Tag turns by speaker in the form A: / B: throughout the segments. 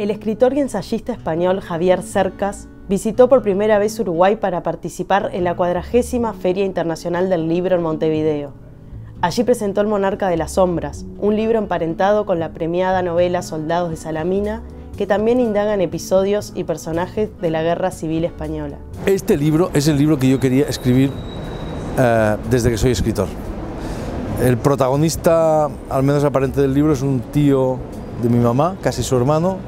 A: El escritor y ensayista español Javier Cercas visitó por primera vez Uruguay para participar en la cuadragésima Feria Internacional del Libro en Montevideo. Allí presentó El Monarca de las Sombras, un libro emparentado con la premiada novela Soldados de Salamina, que también indaga en episodios y personajes de la Guerra Civil Española.
B: Este libro es el libro que yo quería escribir uh, desde que soy escritor. El protagonista, al menos aparente del libro, es un tío de mi mamá, casi su hermano,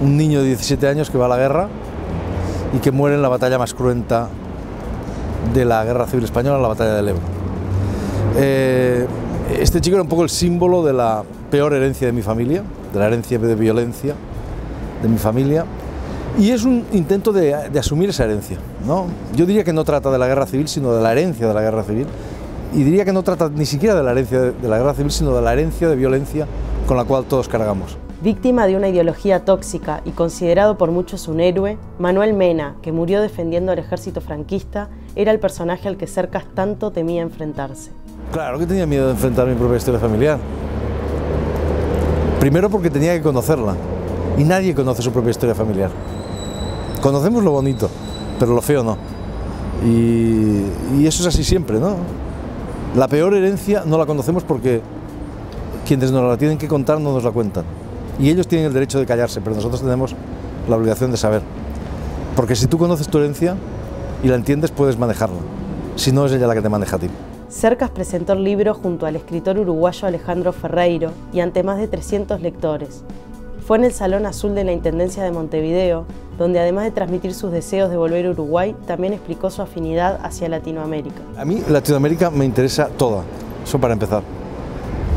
B: un niño de 17 años que va a la guerra y que muere en la batalla más cruenta de la Guerra Civil Española, la batalla del Ebro. Eh, este chico era un poco el símbolo de la peor herencia de mi familia, de la herencia de violencia de mi familia, y es un intento de, asumir esa herencia. ¿no? Yo diría que no trata de la guerra civil, sino de la herencia de la guerra civil, y diría que no trata ni siquiera de la herencia de la guerra civil, sino de la herencia de violencia con la cual todos cargamos.
A: Víctima de una ideología tóxica y considerado por muchos un héroe, Manuel Mena, que murió defendiendo al ejército franquista, era el personaje al que Cercas tanto temía enfrentarse.
B: Claro que tenía miedo de enfrentar mi propia historia familiar. Primero porque tenía que conocerla. Y nadie conoce su propia historia familiar. Conocemos lo bonito, pero lo feo no. Y, y eso es así siempre, ¿no? La peor herencia no la conocemos porque quienes nos la tienen que contar no nos la cuentan. Y ellos tienen el derecho de callarse, pero nosotros tenemos la obligación de saber. Porque si tú conoces tu herencia y la entiendes, puedes manejarla. Si no, es ella la que te maneja a ti.
A: Cercas presentó el libro junto al escritor uruguayo Alejandro Ferreiro y ante más de 300 lectores. Fue en el Salón Azul de la Intendencia de Montevideo, donde además de transmitir sus deseos de volver a Uruguay, también explicó su afinidad hacia Latinoamérica.
B: A mí Latinoamérica me interesa toda, eso para empezar.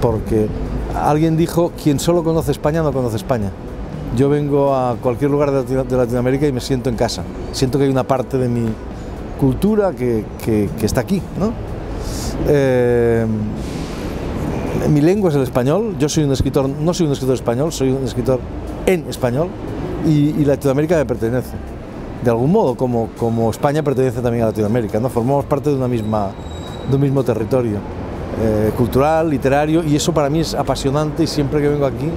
B: Porque Alguien dijo, quien solo conoce España no conoce España. Yo vengo a cualquier lugar de Latinoamérica y me siento en casa. Siento que hay una parte de mi cultura que, está aquí. ¿no? Eh, mi lengua es el español. Yo soy un escritor, no soy un escritor español, soy un escritor en español y, Latinoamérica me pertenece. De algún modo, como, España pertenece también a Latinoamérica. ¿no? Formamos parte de un mismo territorio. Eh, cultural, literario, y eso para mí es apasionante y siempre que vengo aquí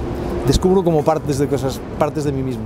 B: descubro como partes de cosas, partes de mí mismo.